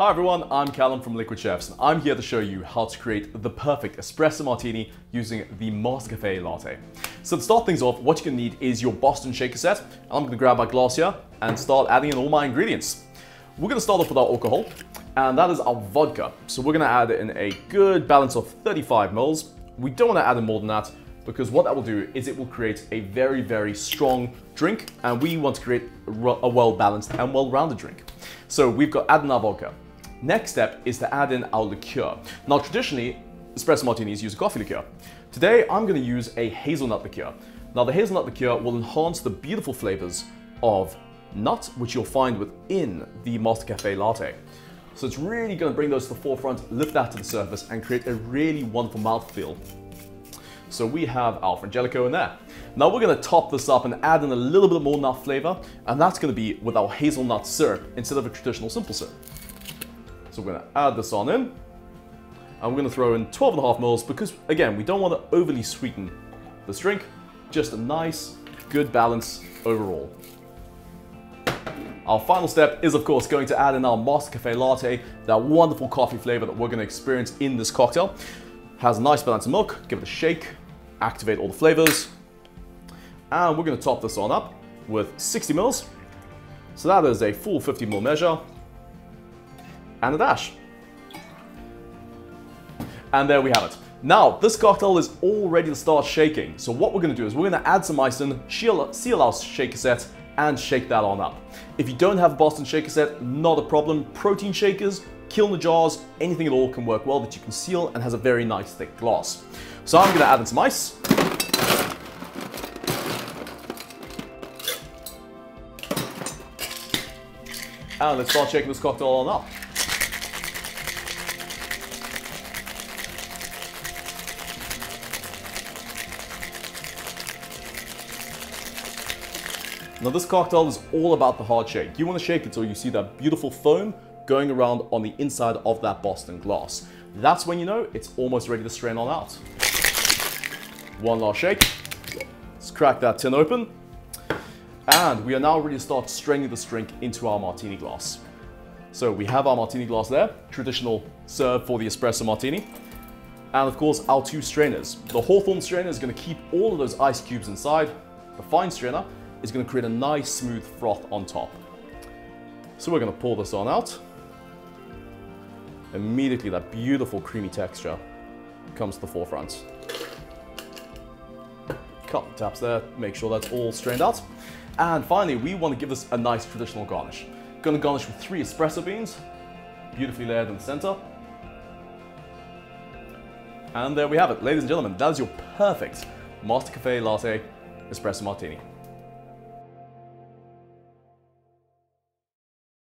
Hi everyone, I'm Callum from Liquid Chefs, and I'm here to show you how to create the perfect espresso martini using the Master Cafe Latte. So to start things off, what you're gonna need is your Boston shaker set. I'm gonna grab my glass here and start adding in all my ingredients. We're gonna start off with our alcohol, and that is our vodka. So we're gonna add in a good balance of 35 mils. We don't wanna add in more than that, because what that will do is it will create a very, very strong drink, and we want to create a well-balanced and well-rounded drink. So we've got add in our vodka. Next step is to add in our liqueur. Now traditionally, espresso martinis use a coffee liqueur. Today I'm going to use a hazelnut liqueur. Now the hazelnut liqueur will enhance the beautiful flavors of nut, which you'll find within the Master Cafe latte. So it's really going to bring those to the forefront, lift that to the surface, and create a really wonderful mouthfeel. So we have our Frangelico in there. Now we're going to top this up and add in a little bit more nut flavor, and that's going to be with our hazelnut syrup instead of a traditional simple syrup. So we're to add this on in. And we're going to throw in 12 and a half mils because, again, we don't want to overly sweeten this drink. Just a nice, good balance overall. Our final step is, of course, going to add in our Master Cafe Latte, that wonderful coffee flavor that we're going to experience in this cocktail. Has a nice balance of milk, give it a shake, activate all the flavors. And we're going to top this on up with 60 mils. So that is a full 50 ml measure and a dash. And there we have it. Now, this cocktail is all ready to start shaking. So what we're gonna do is we're gonna add some ice in, seal our shaker set, and shake that on up. If you don't have a Boston shaker set, not a problem. Protein shakers, Kilner jars, anything at all can work well that you can seal and has a very nice thick glass. So I'm gonna add in some ice. And let's start shaking this cocktail on up. Now this cocktail is all about the hard shake. You want to shake it so you see that beautiful foam going around on the inside of that Boston glass. That's when you know it's almost ready to strain on out. One last shake. Let's crack that tin open. And we are now ready to start straining this drink into our martini glass. So we have our martini glass there, traditional serve for the espresso martini. And of course, our two strainers. The Hawthorne strainer is going to keep all of those ice cubes inside. The fine strainer is going to create a nice smooth froth on top. So we're going to pour this on out. Immediately that beautiful creamy texture comes to the forefront. Couple taps there, make sure that's all strained out. And finally, we want to give this a nice traditional garnish. Going to garnish with three espresso beans, beautifully layered in the center. And there we have it, ladies and gentlemen, that is your perfect Master Cafe Latte Espresso Martini.